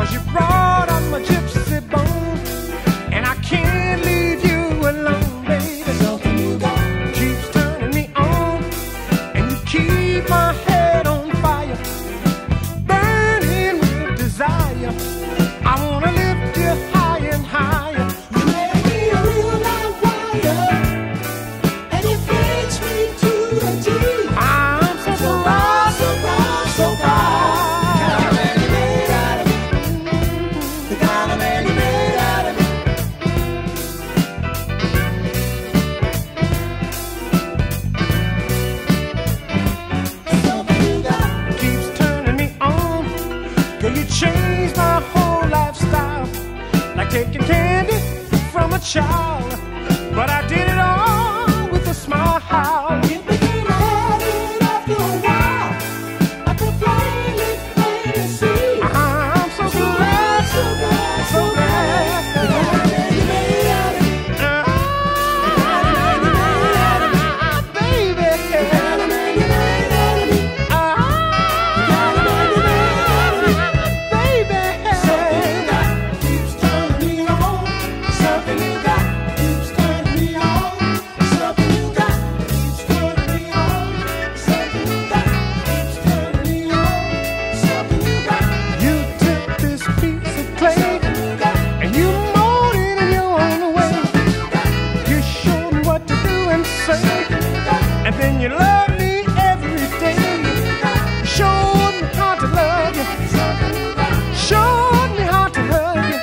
cause you brought taking candy from a child. and you love me every day. Showed me how to love you. Showed me how to hug you.